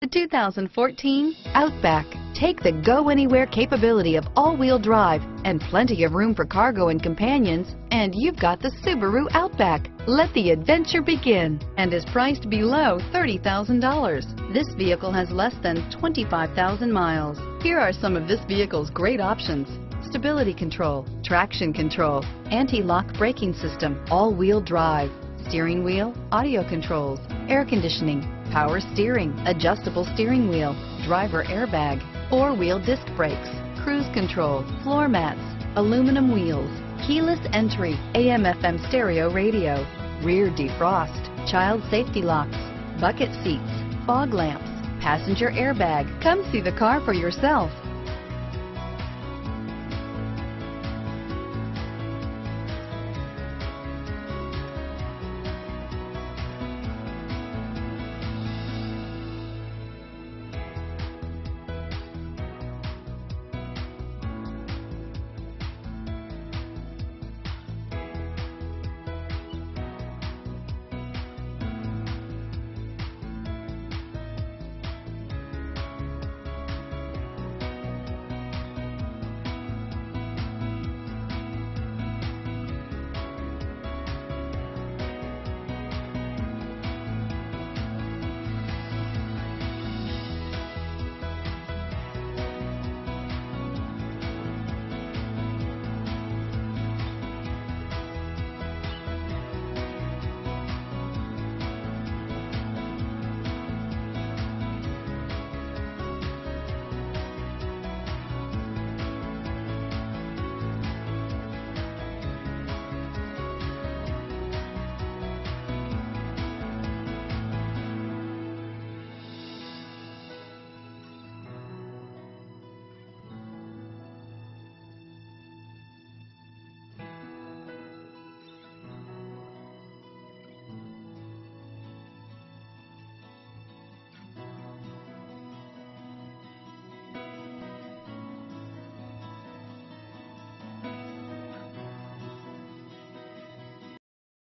The 2014 Outback. Take the go-anywhere capability of all-wheel drive and plenty of room for cargo and companions, and you've got the Subaru Outback. Let the adventure begin and is priced below $30,000. This vehicle has less than 25,000 miles. Here are some of this vehicle's great options. Stability control, traction control, anti-lock braking system, all-wheel drive, steering wheel, audio controls, air conditioning, power steering, adjustable steering wheel, driver airbag, four-wheel disc brakes, cruise control, floor mats, aluminum wheels, keyless entry, AM FM stereo radio, rear defrost, child safety locks, bucket seats, fog lamps, passenger airbag. Come see the car for yourself.